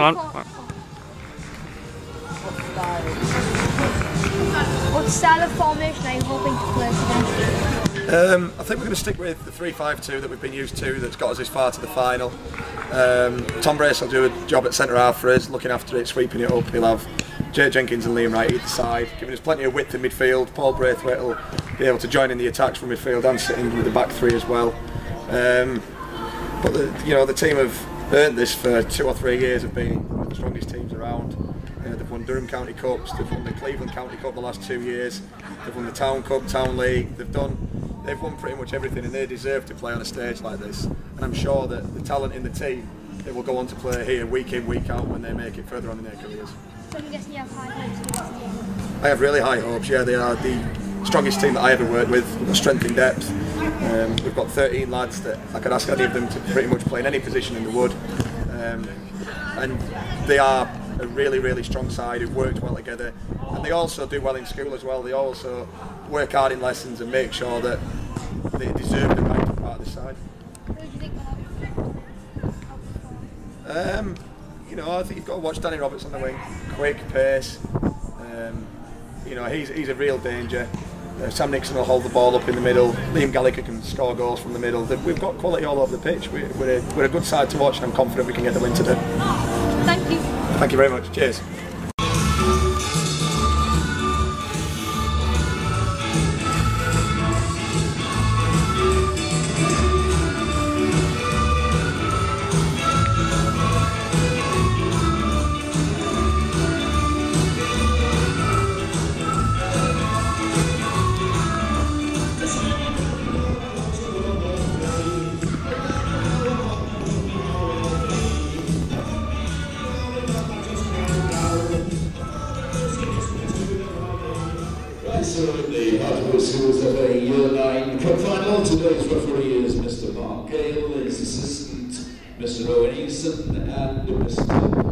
on. What style of formation are you hoping to play today? Um, I think we're going to stick with the 3-5-2 that we've been used to that's got us this far to the final. Um, Tom Brace will do a job at centre half for us, looking after it, sweeping it up. He'll have Jay Jenkins and Liam Wright either side, giving us plenty of width in midfield. Paul Braithwaite will be able to join in the attacks from midfield and sit in with the back three as well. Um, but the, you know the team have earned this for two or three years of being one of the strongest teams around. Uh, they've won Durham County Cups, they've won the Cleveland County Cup the last two years, they've won the Town Cup, Town League, they've done, they've won pretty much everything and they deserve to play on a stage like this. And I'm sure that the talent in the team, they will go on to play here week in, week out when they make it further on in their careers. So I'm guessing you have high hopes for this team. I have really high hopes. Yeah, they are the strongest team that I ever worked with. Strength in depth. Um, we've got 13 lads that I could ask any of them to pretty much play in any position in the wood. Um, and they are a really, really strong side who've worked well together. And they also do well in school as well. They also work hard in lessons and make sure that they deserve the right to be part of the side. Um, you know, I think you've got to watch Danny Roberts on the wing. Quick, pace. Um, you know, he's, he's a real danger. Uh, Sam Nixon will hold the ball up in the middle. Liam Gallagher can score goals from the middle. We've got quality all over the pitch. We, we're, a, we're a good side to watch, and I'm confident we can get the win today. Thank you. Thank you very much. Cheers. So the Hartlepool Schools FA Year 9 Cup Final. Today's referee is Mr. Mark Gale, his assistant Mr. Owen Easton and Mr.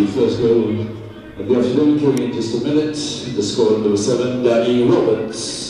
the first goal of the afternoon coming in just a minute, the score number seven, Danny Roberts.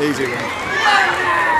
Easy one.